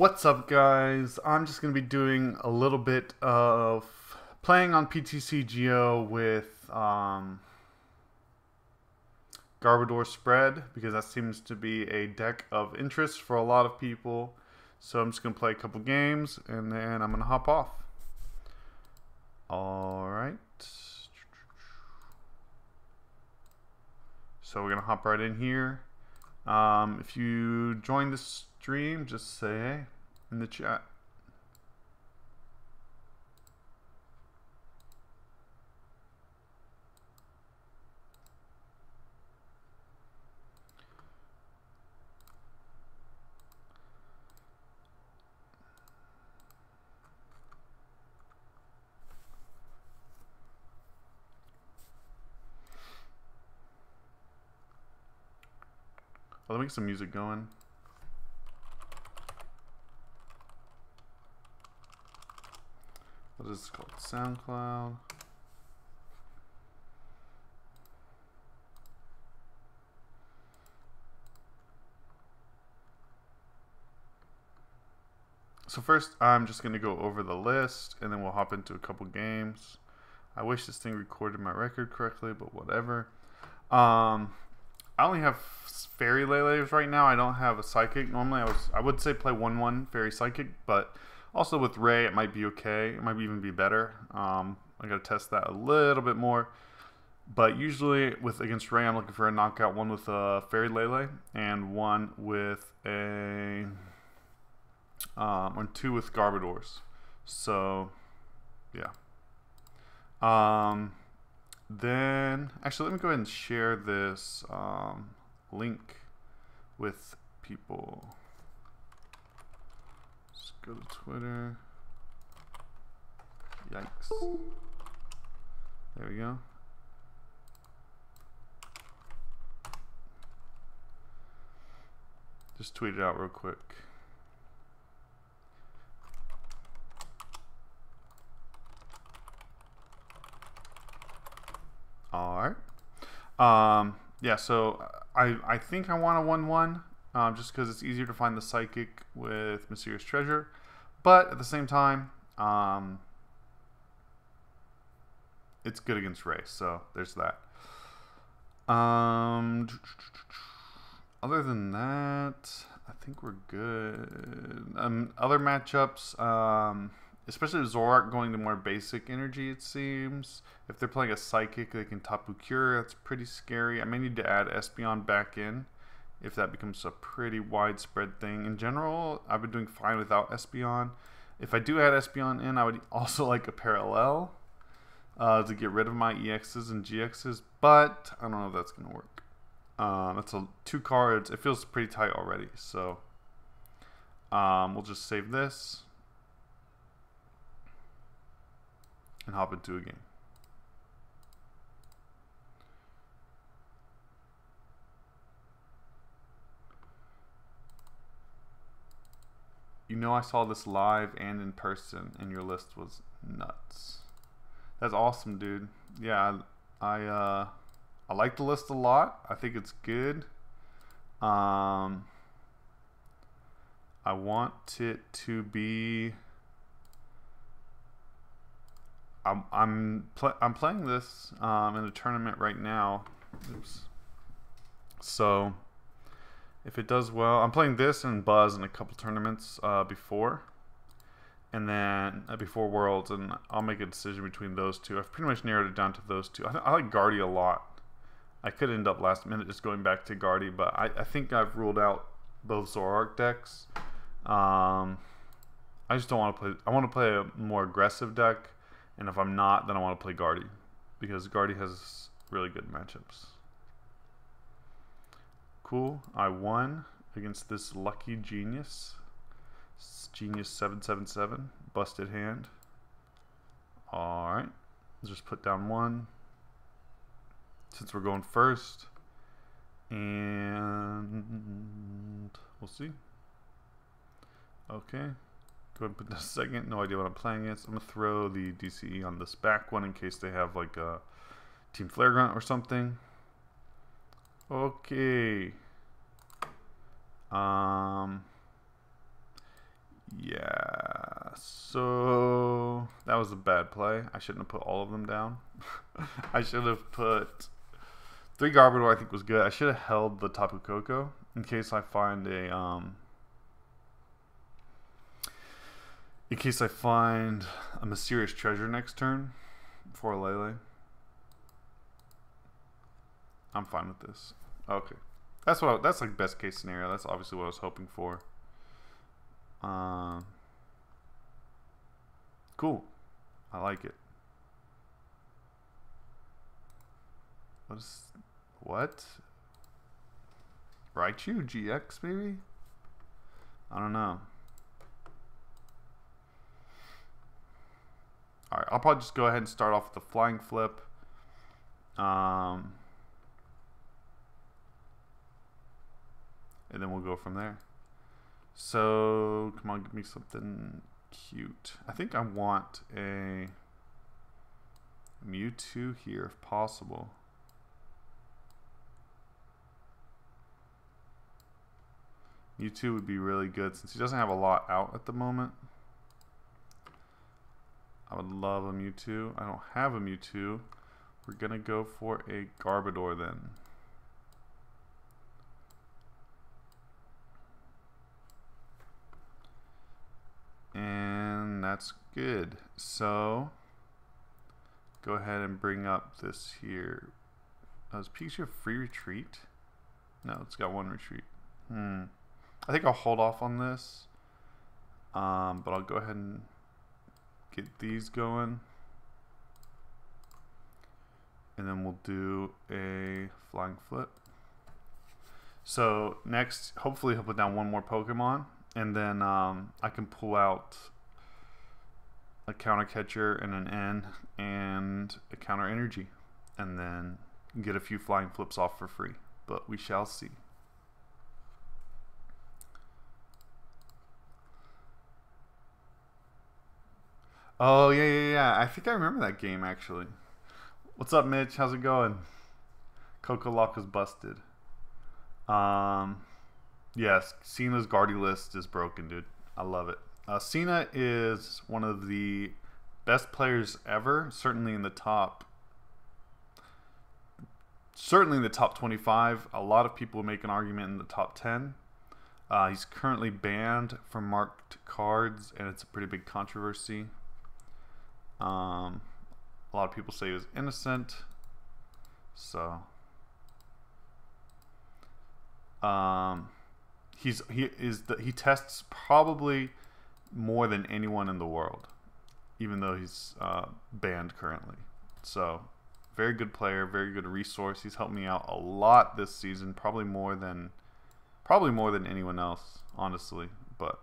What's up guys? I'm just going to be doing a little bit of playing on PTCGO with um, Garbodor Spread because that seems to be a deck of interest for a lot of people. So I'm just going to play a couple games and then I'm going to hop off. Alright. So we're going to hop right in here. Um, if you join the stream, just say in the chat. Me get some music going. What is this called? SoundCloud. So first, I'm just going to go over the list, and then we'll hop into a couple games. I wish this thing recorded my record correctly, but whatever. Um, I only have fairy Lele's right now. I don't have a psychic. Normally, I was I would say play one one fairy psychic, but also with Ray, it might be okay. It might even be better. Um, I got to test that a little bit more. But usually with against Ray, I'm looking for a knockout. One with a fairy Lele and one with a um, or two with Garbodors. So yeah. Um, then, actually, let me go ahead and share this um, link with people. Go to Twitter. Yikes. There we go. Just tweet it out real quick. All right. Um, yeah, so I, I think I want a 1 1 um, just because it's easier to find the psychic with Mysterious Treasure. But at the same time, um, it's good against Ray, so there's that. Um, other than that, I think we're good. Um, other matchups, um, especially Zoroark going to more basic energy, it seems. If they're playing a Psychic, they can Tapu Cure. That's pretty scary. I may need to add Espeon back in if that becomes a pretty widespread thing. In general, I've been doing fine without Espeon. If I do add Espeon in, I would also like a Parallel uh, to get rid of my EXs and GXs, but I don't know if that's going to work. Um, it's a two cards. It feels pretty tight already, so um, we'll just save this. and hop into a game. You know I saw this live and in person and your list was nuts. That's awesome, dude. Yeah, I, I uh I like the list a lot. I think it's good. Um I want it to be I'm I'm pl I'm playing this um, in a tournament right now. Oops. So if it does well, I'm playing this and Buzz in a couple tournaments uh, before, and then uh, before Worlds, and I'll make a decision between those two. I've pretty much narrowed it down to those two. I, I like Guardy a lot. I could end up last minute just going back to Guardy, but I, I think I've ruled out both Zoroark decks. Um, I just don't want to play. I want to play a more aggressive deck and if I'm not, then I want to play Guardy because Guardy has really good matchups. Cool. I won against this lucky genius. Genius 777. Busted hand. Alright. Let's just put down one. Since we're going first. And we'll see. Okay. Go ahead and put the second. No idea what I'm playing against. I'm going to throw the DCE on this back one in case they have like a Team Flare Grunt or something. Okay. Um, Yeah, so that was a bad play. I shouldn't have put all of them down. I should have put three Garbodor. I think was good. I should have held the Tapu Koko in case I find a um. In case I find a mysterious treasure next turn for Lele. I'm fine with this. Okay. That's what I, that's like best case scenario. That's obviously what I was hoping for. Um, cool. I like it. What is what? Raichu GX maybe? I don't know. Alright, I'll probably just go ahead and start off with the flying flip. Um, and then we'll go from there. So, come on, give me something cute. I think I want a Mewtwo here if possible. Mewtwo would be really good since he doesn't have a lot out at the moment. I would love a Mewtwo. I don't have a Mewtwo. We're going to go for a Garbodor then. And that's good. So go ahead and bring up this here. Oh, does Pikachu free retreat? No, it's got one retreat. Hmm. I think I'll hold off on this. Um, but I'll go ahead and get these going. And then we'll do a flying flip. So next, hopefully he'll put down one more Pokemon and then um, I can pull out a counter catcher and an N and a counter energy and then get a few flying flips off for free. But we shall see. Oh yeah yeah yeah. I think I remember that game actually. What's up Mitch? How's it going? Koko Lock is busted. Um Yes, Cena's Guardy list is broken, dude. I love it. Uh, Cena is one of the best players ever, certainly in the top. Certainly in the top 25. A lot of people make an argument in the top 10. Uh, he's currently banned from marked cards, and it's a pretty big controversy. Um, a lot of people say he was innocent. So, um, he's he is the, he tests probably more than anyone in the world, even though he's uh, banned currently. So, very good player, very good resource. He's helped me out a lot this season, probably more than probably more than anyone else, honestly. But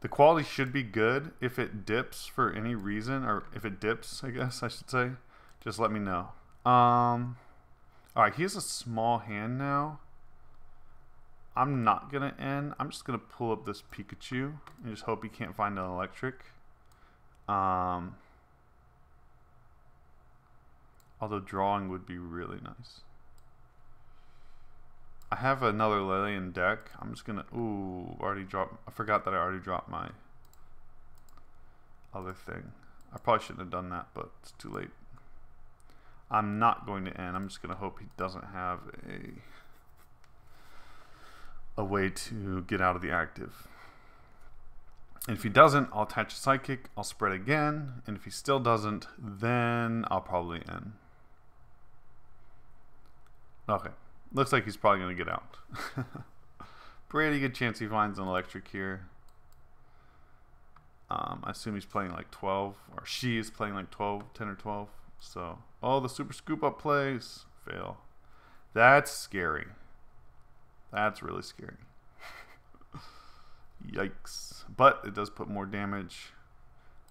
The quality should be good. If it dips for any reason, or if it dips, I guess I should say, just let me know. Um, all right, he has a small hand now. I'm not going to end. I'm just going to pull up this Pikachu and just hope he can't find an electric. Um, although drawing would be really nice. I have another Lillian deck. I'm just gonna. Ooh, already dropped. I forgot that I already dropped my other thing. I probably shouldn't have done that, but it's too late. I'm not going to end. I'm just gonna hope he doesn't have a a way to get out of the active. And if he doesn't, I'll attach a psychic. I'll spread again, and if he still doesn't, then I'll probably end. Okay. Looks like he's probably going to get out. Pretty good chance he finds an electric here. Um, I assume he's playing like 12, or she is playing like 12, 10 or 12. So, oh, the super scoop up plays. Fail. That's scary. That's really scary. Yikes. But it does put more damage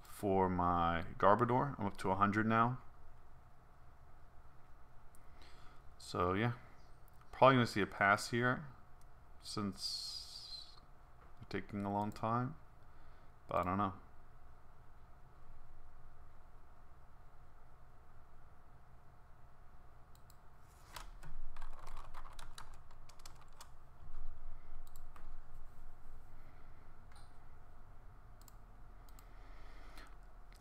for my Garbodor. I'm up to 100 now. So, yeah. Probably going to see a pass here since taking a long time. But I don't know.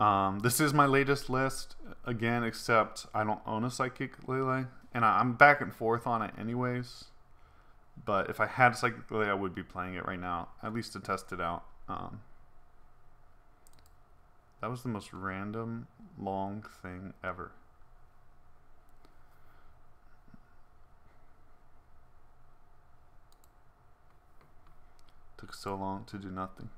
Um, this is my latest list again, except I don't own a Psychic Lele, and I, am back and forth on it anyways. But if I had a Psychic Lele, I would be playing it right now, at least to test it out. Um, that was the most random long thing ever. Took so long to do nothing.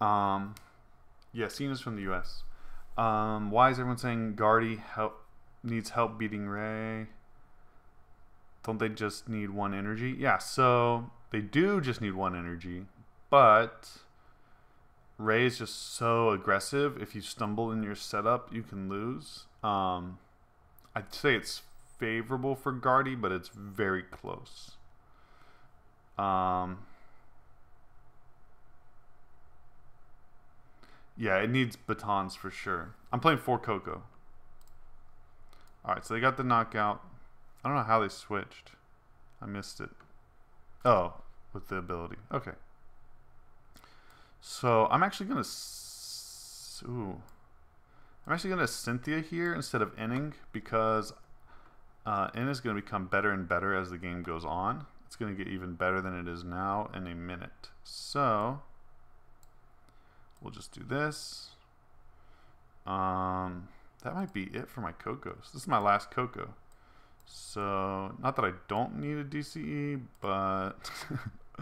Um, yeah, Cena's from the U.S. Um, why is everyone saying Guardy help needs help beating Ray? Don't they just need one energy? Yeah, so they do just need one energy, but Ray is just so aggressive. If you stumble in your setup, you can lose. Um, I'd say it's favorable for Guardy, but it's very close. Um, Yeah, it needs batons for sure. I'm playing for Koko. Alright, so they got the knockout. I don't know how they switched. I missed it. Oh, with the ability. Okay. So I'm actually going to... Ooh. I'm actually going to Cynthia here instead of Inning because uh, N is going to become better and better as the game goes on. It's going to get even better than it is now in a minute. So... We'll just do this. Um, that might be it for my Kokos. This is my last Koko. So, not that I don't need a DCE, but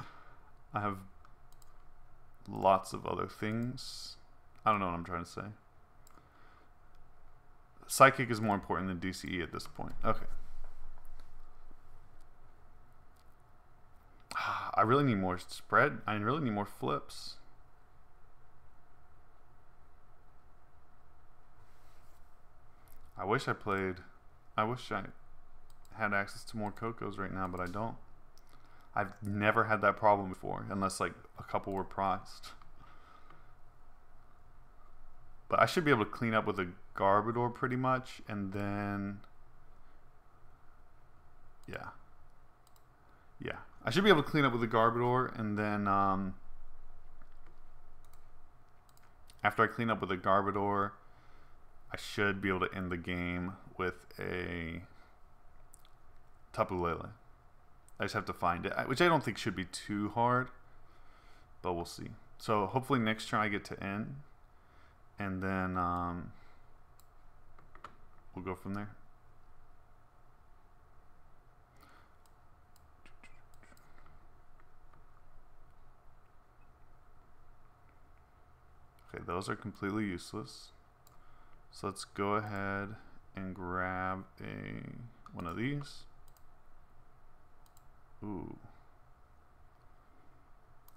I have lots of other things. I don't know what I'm trying to say. Psychic is more important than DCE at this point. Okay. I really need more spread. I really need more flips. I wish I played. I wish I had access to more Kokos right now, but I don't. I've never had that problem before, unless like a couple were priced. But I should be able to clean up with a Garbodor pretty much, and then... Yeah. Yeah. I should be able to clean up with a Garbodor, and then... Um, after I clean up with a Garbodor, I should be able to end the game with a Tapu Lele. I just have to find it, which I don't think should be too hard, but we'll see. So hopefully next turn I get to end, and then um, we'll go from there. Okay, those are completely useless. So let's go ahead and grab a one of these. Ooh.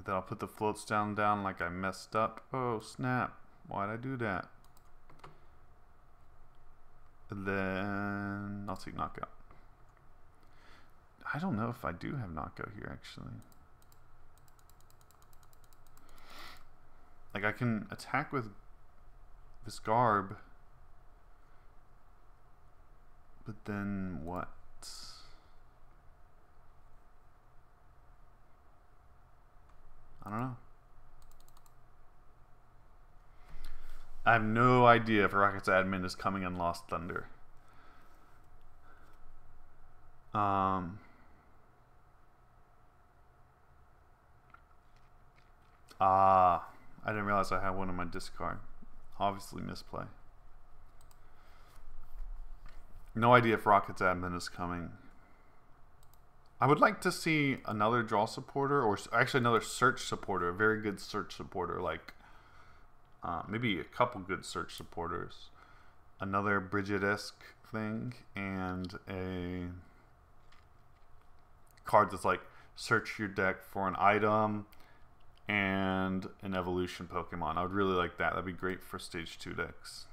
Then I'll put the floats down down like I messed up. Oh snap. Why'd I do that? And then I'll take knockout. I don't know if I do have knockout here actually. Like I can attack with this garb but then what? I don't know. I have no idea if Rockets admin is coming in Lost Thunder. Um, ah, I didn't realize I had one in my discard. Obviously misplay. No idea if Rockets admin is coming. I would like to see another draw supporter, or actually another search supporter, a very good search supporter, like uh, maybe a couple good search supporters, another Brigette-esque thing, and a card that's like search your deck for an item and an evolution Pokemon. I would really like that. That'd be great for stage two decks.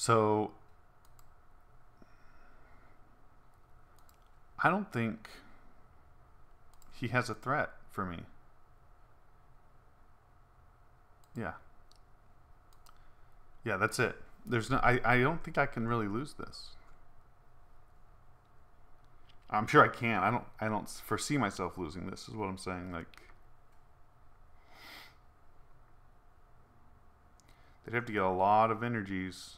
So I don't think he has a threat for me. Yeah. Yeah, that's it. There's no I, I don't think I can really lose this. I'm sure I can. I don't I don't foresee myself losing this is what I'm saying. Like they'd have to get a lot of energies.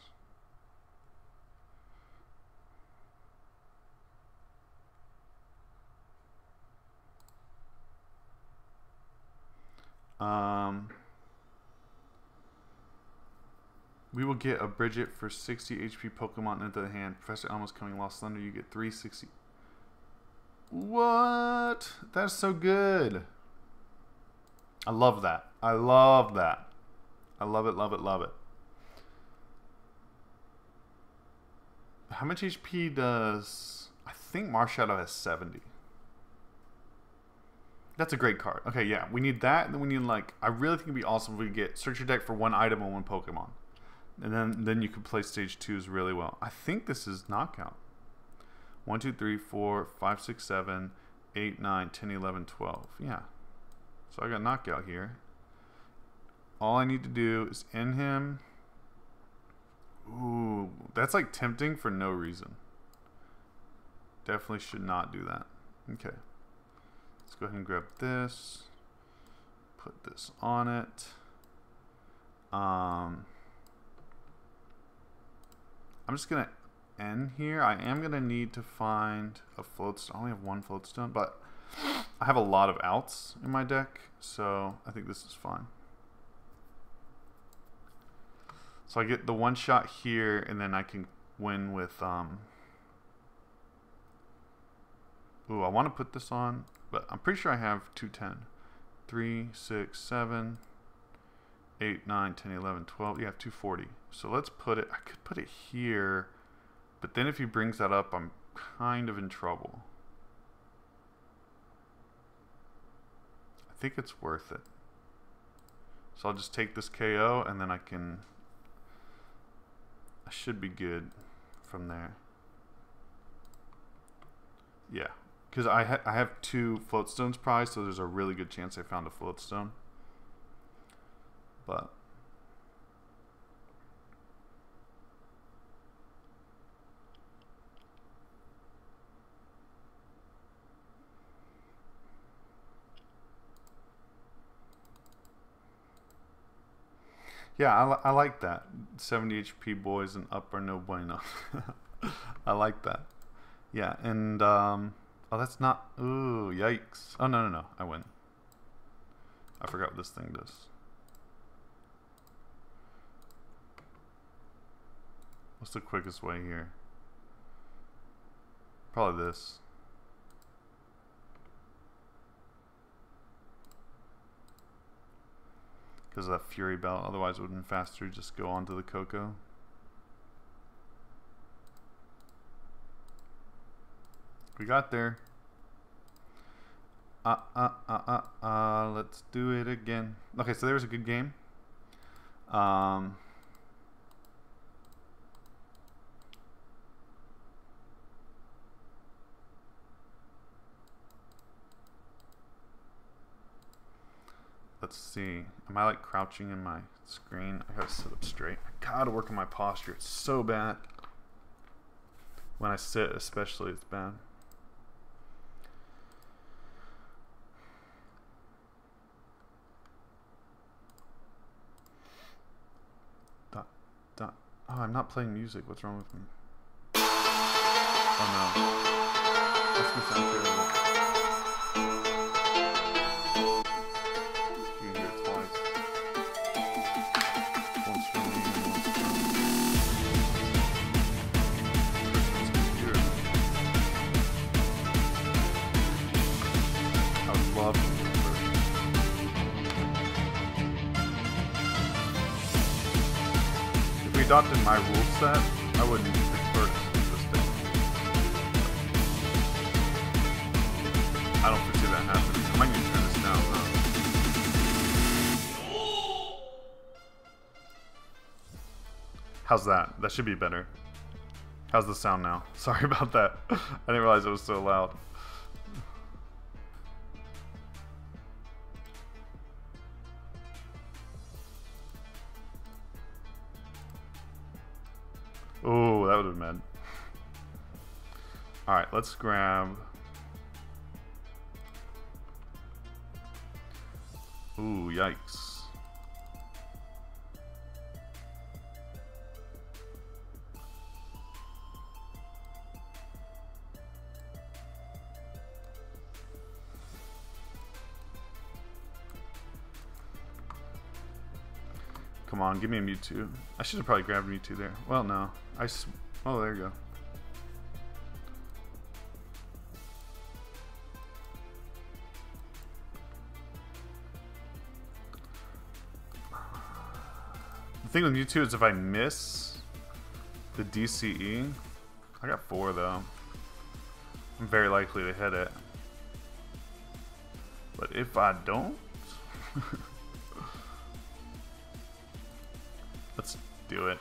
Um we will get a Brigette for 60 HP Pokemon into the hand. Professor Elmo's coming Lost Thunder. You get 360. What? That's so good. I love that. I love that. I love it, love it, love it. How much HP does... I think Marshadow has 70. That's a great card. Okay, yeah. We need that, and then we need, like... I really think it'd be awesome if we could get search your deck for one item and one Pokemon. And then, then you can play stage twos really well. I think this is knockout. 1, 2, 3, 4, 5, 6, 7, 8, 9, 10, 11, 12. Yeah. So I got knockout here. All I need to do is end him. Ooh, that's like tempting for no reason. Definitely should not do that. Okay. Let's go ahead and grab this. Put this on it. Um, I'm just to end here. I am to need to find a floatstone. I only have one floatstone, but I have a lot of outs in my deck, so I think this is fine. So I get the one shot here, and then I can win with... Um, ooh, I want to put this on, but I'm pretty sure I have 210. 3, 6, 7, 8, 9, 10, 11, 12. You have 240. So let's put it... I could put it here... But then if he brings that up, I'm kind of in trouble. I think it's worth it. So I'll just take this KO and then I can... I should be good from there. Yeah, because I, ha I have two floatstones prized, so there's a really good chance I found a floatstone. But Yeah, I, li I like that. 70 HP boys and up are no bueno. I like that. Yeah, and, um, oh, that's not, ooh, yikes. Oh, no, no, no, I win. I forgot what this thing does. What's the quickest way here? Probably this. because of that Fury Belt. Otherwise, it would have been faster to just go onto the Koko. We got there. Uh, uh, uh, uh, uh, let's do it again. Okay, so there was a good game. Um, let's see. Am I like crouching in my screen? I gotta sit up straight. I gotta work on my posture. It's so bad. When I sit, especially, it's bad. Oh, I'm not playing music. What's wrong with me? Oh no. That's sound terrible. Adopted my rule set, I wouldn't use it first day. I don't foresee that happening. I might need to turn this down though. How's that? That should be better. How's the sound now? Sorry about that. I didn't realize it was so loud. Oh, that would have been. Alright, let's grab... Ooh, yikes. Come on, give me a Mewtwo. I should have probably grabbed Mewtwo there. Well, no. I oh, there you go. The thing with Mewtwo is if I miss the DCE, I got four though. I'm very likely to hit it. But if I don't, do it.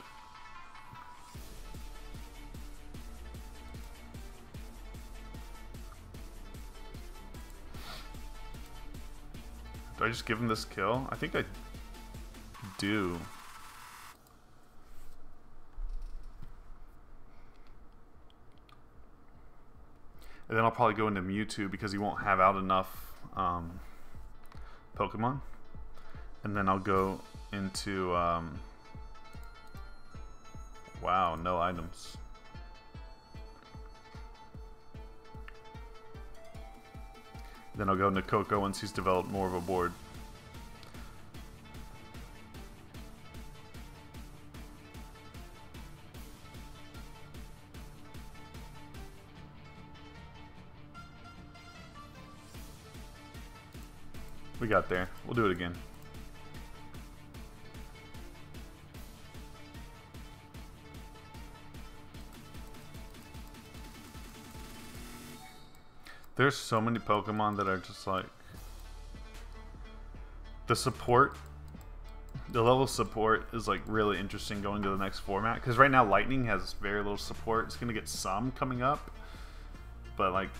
Do I just give him this kill? I think I do. And then I'll probably go into Mewtwo because he won't have out enough um, Pokemon. And then I'll go into... Um, Wow, no items. Then I'll go into Koko once he's developed more of a board. We got there. We'll do it again. There's so many Pokemon that are just like the support the level of support is like really interesting going to the next format because right now lightning has very little support. It's gonna get some coming up but like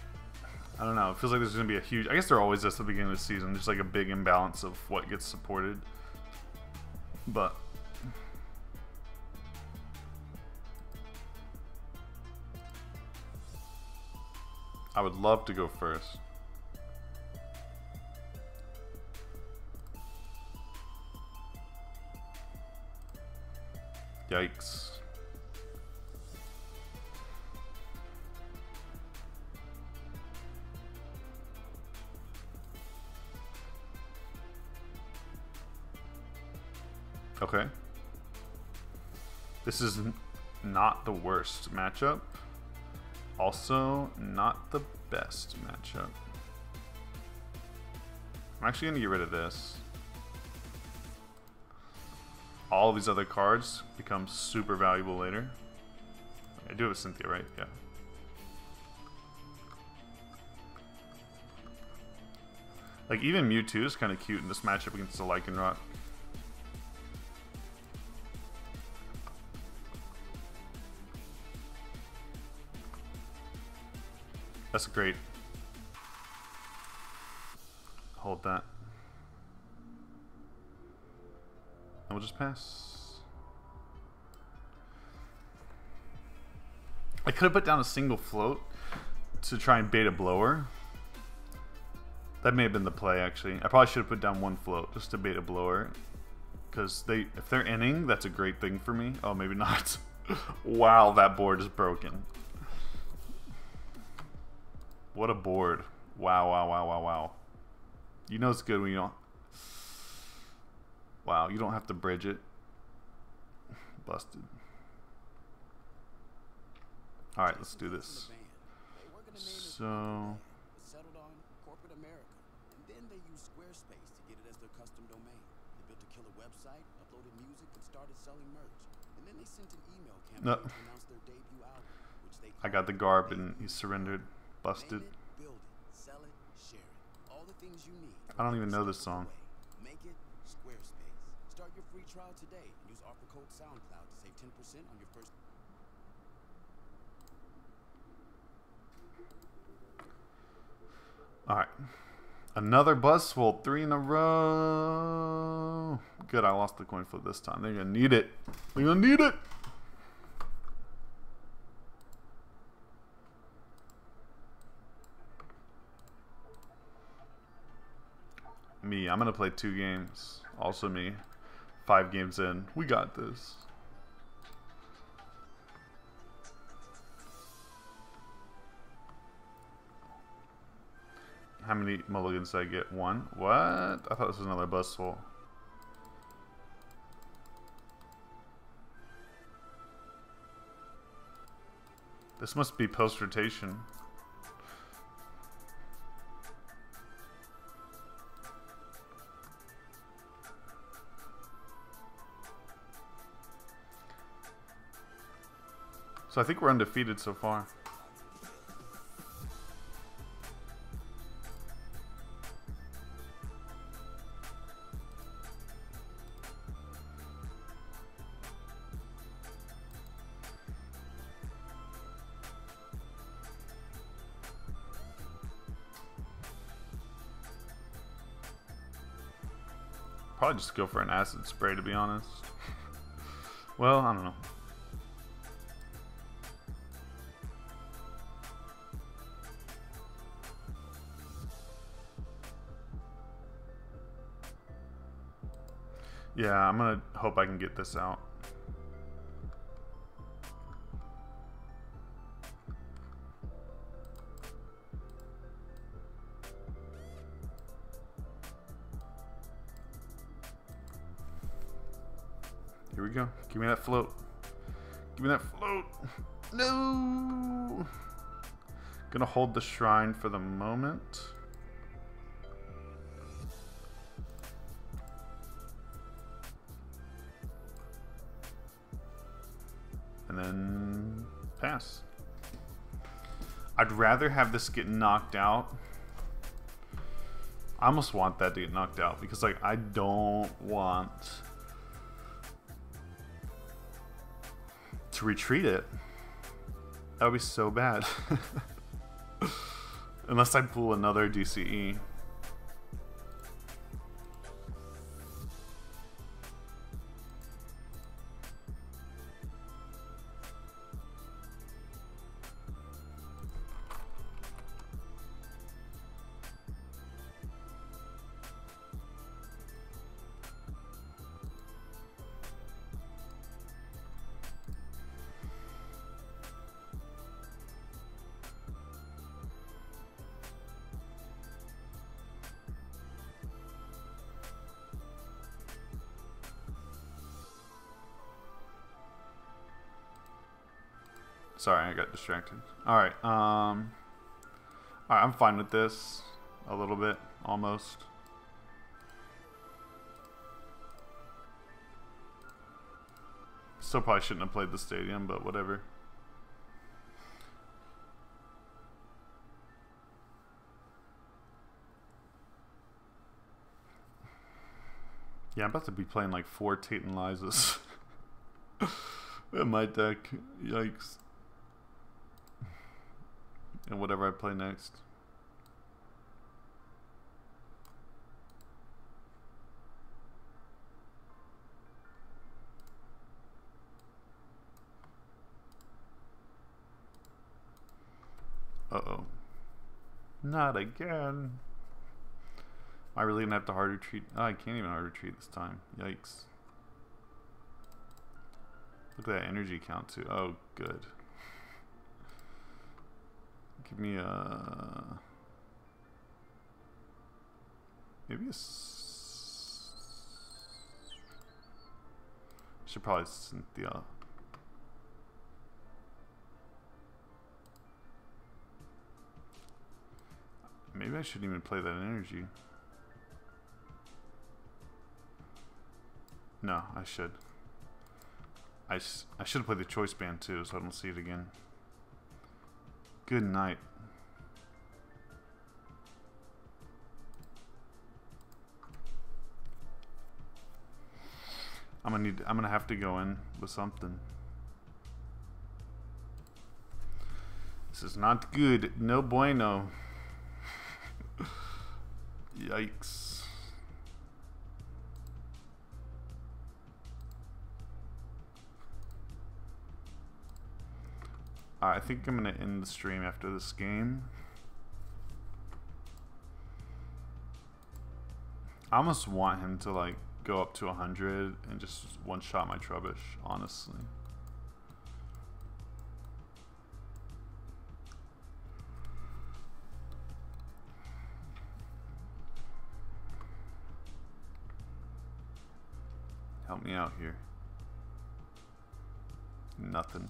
i don't know. It feels like there's gonna be a huge i guess there always is at the beginning of the season there's like a big imbalance of what gets supported. But I would love to go first. Yikes. Okay. This is not the worst matchup. Also, not the best matchup. I'm actually going to get rid of this. All of these other cards become super valuable later. I do have a Cynthia, right? Yeah. Like, even Mewtwo is kind of cute in this matchup against the Lycanroc. That's great. Hold that. And we'll just pass. I could have put down a single float to try and bait a blower. That may have been the play, actually. I probably should have put down one float just to bait a blower. Because they, if they're inning, that's a great thing for me. Oh, maybe not. wow, that board is broken. What a board. Wow, wow, wow, wow, wow. You know it's good when you don't... Wow, you don't have to bridge it. Busted. Alright, let's do this. So... Corporate America, and then they used Squarespace to get it as their custom domain. They built a killer website, uploaded music, and started selling merch. And then they sent an email campaign no. to announce their debut album, which they I got the garb and he surrendered. Busted. I don't even know this song. Make it Squarespace. Start your free trial today and use offer code SoundCloud to save 10% on your first. All right. Another bus Buzzwole, three in a row. Good, I lost the coin flip this time. They're gonna need it. They're gonna need it. Me, I'm gonna play two games. Also me. Five games in. We got this. How many mulligans did I get? One? What? I thought this was another Buzzwole. This must be post-rotation. So I think we're undefeated so far. Probably just go for an acid spray to be honest. well, I don't know. Yeah, I'm gonna hope I can get this out. Here we go. Give me that float. Give me that float. No. Gonna hold the shrine for the moment. I'd rather have this get knocked out. I almost want that to get knocked out because like I don't want to retreat it. That would be so bad. Unless I pull another DCE. Sorry, I got distracted. Alright, um... Alright, I'm fine with this. A little bit, almost. Still probably shouldn't have played the stadium, but whatever. Yeah, I'm about to be playing like four Tate and Lizas. in my deck. Yikes. And whatever I play next. Uh-oh. Not again. Am I really gonna have to hard retreat? Oh, I can't even hard retreat this time. Yikes. Look at that energy count too. Oh, good. Give me a... Maybe a... Should probably Cynthia. Maybe I shouldn't even play that energy. No, I should. I, I should have played the choice band too, so I don't see it again. Good night. I'm gonna need. I'm gonna have to go in with something. This is not good. No bueno. Yikes. I think I'm gonna end the stream after this game. I almost want him to like go up to 100 and just one shot my Trubbish, honestly. Help me out here. Nothing.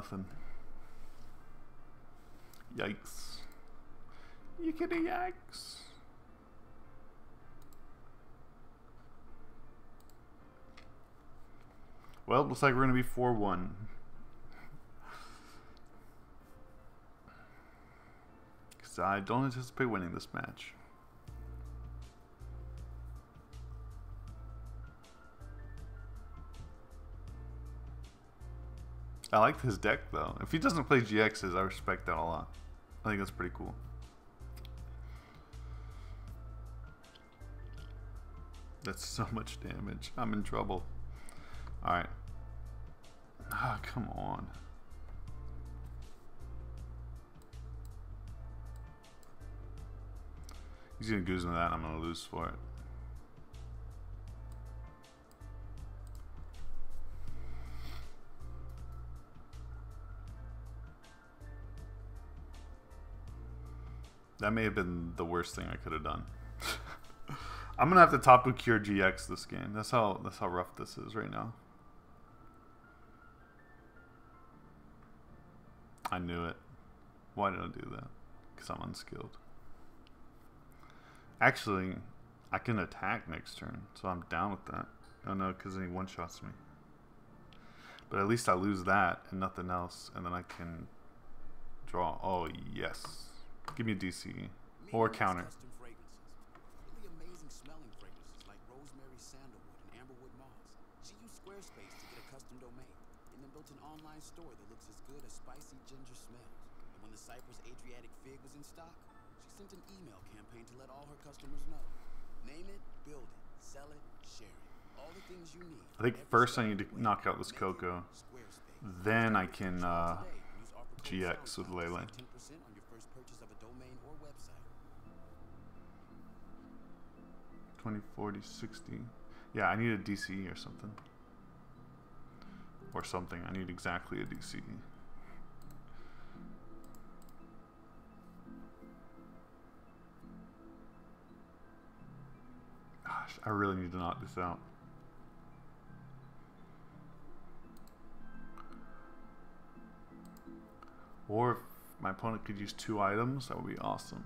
Nothing. Yikes. A yikes. Well, looks like we're going to be 4 1. Because I don't anticipate winning this match. I like his deck though. If he doesn't play GXs, I respect that a lot. I think that's pretty cool. That's so much damage. I'm in trouble. Alright. Ah, come on. He's gonna goose me that, I'm gonna lose for it. That may have been the worst thing I could have done. I'm gonna have to Tapu Cure GX this game. That's how that's how rough this is right now. I knew it. Why did I do that? Because I'm unskilled. Actually, I can attack next turn, so I'm down with that. Oh no, because he one shots me. But at least I lose that and nothing else, and then I can draw. Oh yes. Give me a DC. Or counter. store that looks as good as spicy ginger smells. And when the Cypress Adriatic Fig was in stock, she sent an email campaign to let all her customers know. Name it, build it, sell it, share it. I think first I need to knock out this Make it Coco. Then I can uh, GX with Lele. 20, 40, 60. Yeah, I need a DCE or something. Or something. I need exactly a DCE. Gosh, I really need to knock this out. Or if my opponent could use two items, that would be awesome.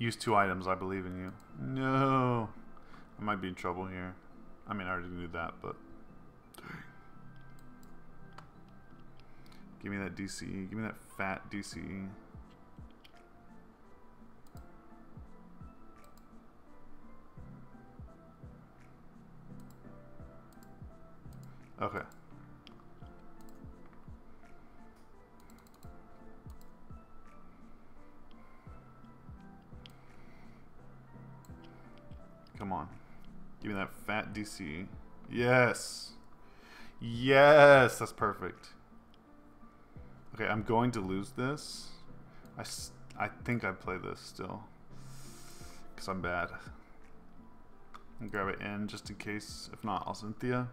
Use two items, I believe in you. No. I might be in trouble here. I mean, I already knew that, but. Give me that DCE. Give me that fat. DCE. Okay. DC. Yes. Yes, that's perfect. Okay, I'm going to lose this. I, I think I play this still. Because I'm bad. Grab it in just in case. If not, I'll Cynthia.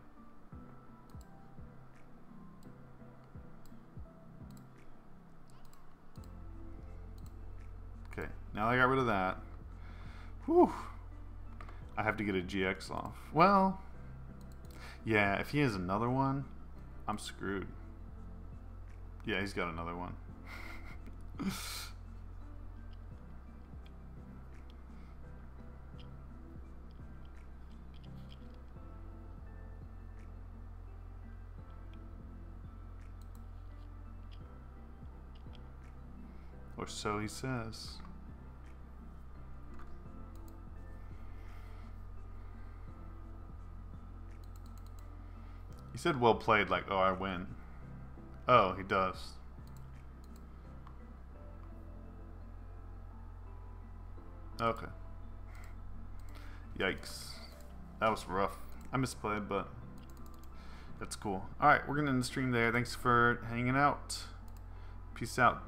Okay, now I got rid of that. Whew. I have to get a GX off. Well, Yeah, if he has another one, I'm screwed. Yeah, he's got another one. or so he says. He said well played, like, oh, I win. Oh, he does. Okay. Yikes. That was rough. I misplayed, but that's cool. Alright, we're going to end the stream there. Thanks for hanging out. Peace out.